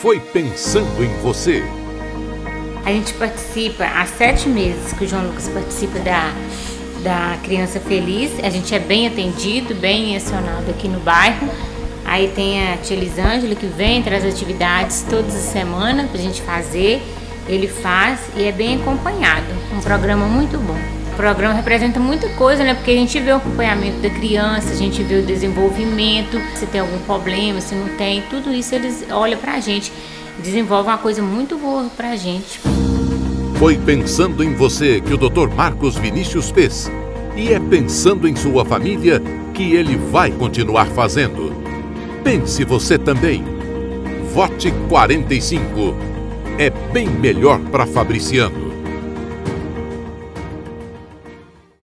Foi pensando em você. A gente participa há sete meses que o João Lucas participa da, da Criança Feliz. A gente é bem atendido, bem acionado aqui no bairro. Aí tem a tia Lisângela que vem, traz atividades todas as semanas pra gente fazer. Ele faz e é bem acompanhado. Um programa muito bom. Programa representa muita coisa, né? Porque a gente vê o acompanhamento da criança, a gente vê o desenvolvimento, se tem algum problema, se não tem, tudo isso eles olham pra gente desenvolve uma coisa muito boa pra gente. Foi pensando em você que o Dr. Marcos Vinícius fez. E é pensando em sua família que ele vai continuar fazendo. Pense você também. Vote 45. É bem melhor para Fabriciano.